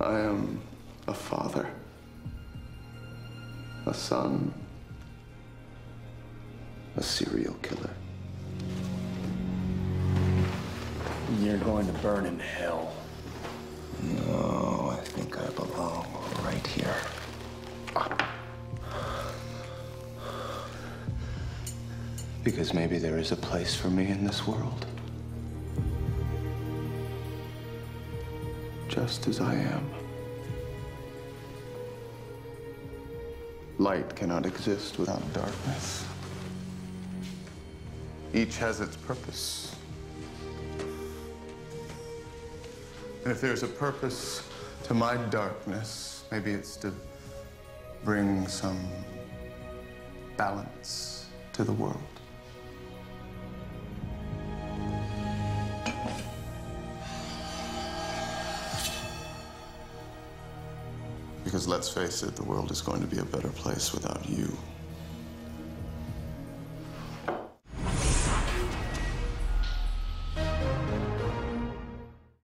I am a father, a son, a serial killer. You're going to burn in hell. No, I think I belong right here. Because maybe there is a place for me in this world. Just as I am. Light cannot exist without darkness. Each has its purpose. And if there's a purpose to my darkness, maybe it's to bring some balance to the world. Because let's face it, the world is going to be a better place without you.